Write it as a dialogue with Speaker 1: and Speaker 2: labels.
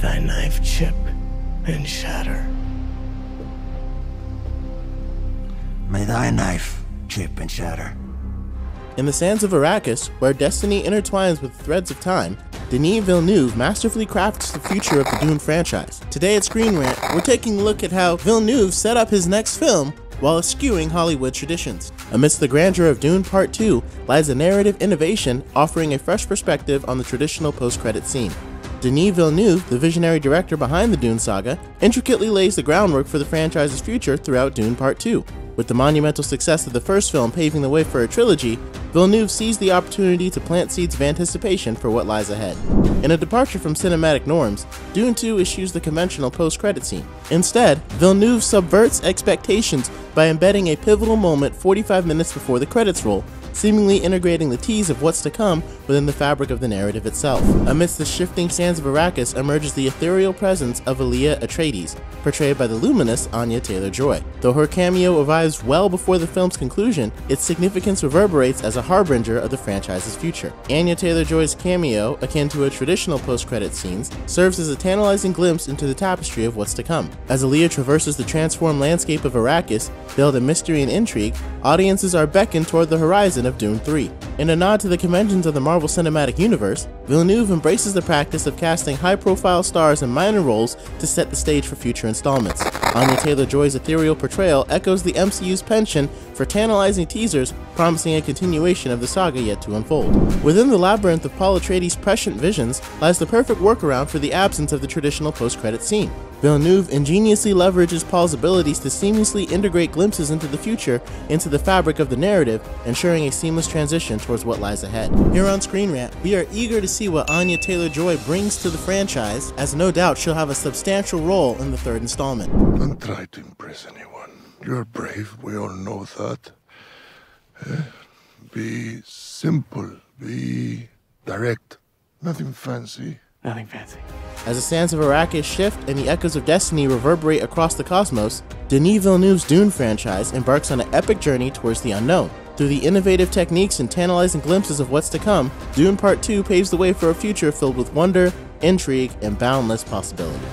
Speaker 1: thy knife chip and shatter.
Speaker 2: May thy knife chip and shatter.
Speaker 3: In the sands of Arrakis, where destiny intertwines with threads of time, Denis Villeneuve masterfully crafts the future of the Dune franchise. Today at Screen Rant, we're taking a look at how Villeneuve set up his next film while eschewing Hollywood traditions. Amidst the grandeur of Dune Part 2 lies a narrative innovation offering a fresh perspective on the traditional post-credit scene. Denis Villeneuve, the visionary director behind the Dune saga, intricately lays the groundwork for the franchise's future throughout Dune Part 2. With the monumental success of the first film paving the way for a trilogy, Villeneuve seized the opportunity to plant seeds of anticipation for what lies ahead. In a departure from cinematic norms, Dune 2 eschews the conventional post-credit scene. Instead, Villeneuve subverts expectations by embedding a pivotal moment 45 minutes before the credits roll, seemingly integrating the tease of what's to come within the fabric of the narrative itself. Amidst the shifting sands of Arrakis emerges the ethereal presence of Alia Atreides, portrayed by the luminous Anya Taylor-Joy. Though her cameo arrives well before the film's conclusion, its significance reverberates as a harbinger of the franchise's future. Anya Taylor-Joy's cameo, akin to a traditional post-credit scenes, serves as a tantalizing glimpse into the tapestry of what's to come. As Alia traverses the transformed landscape of Arrakis, veiled in mystery and intrigue, audiences are beckoned toward the horizon of Dune 3. In a nod to the conventions of the Marvel Cinematic Universe, Villeneuve embraces the practice of casting high-profile stars in minor roles to set the stage for future installments. Anya Taylor-Joy's ethereal portrayal echoes the MCU's penchant for tantalizing teasers promising a continuation of the saga yet to unfold. Within the labyrinth of Paul Atreides' prescient visions lies the perfect workaround for the absence of the traditional post-credit scene. Villeneuve ingeniously leverages Paul's abilities to seamlessly integrate glimpses into the future into the fabric of the narrative, ensuring a seamless transition towards what lies ahead. Here on Screen Rant, we are eager to see what Anya Taylor-Joy brings to the franchise, as no doubt she'll have a substantial role in the third installment.
Speaker 4: Don't try to impress anyone. You're brave, we all know that. Eh? Be simple, be direct. Nothing fancy.
Speaker 1: Nothing fancy.
Speaker 3: As the sands of Arrakis shift and the echoes of destiny reverberate across the cosmos, Denis Villeneuve's Dune franchise embarks on an epic journey towards the unknown. Through the innovative techniques and tantalizing glimpses of what's to come, Dune Part 2 paves the way for a future filled with wonder, intrigue, and boundless possibility.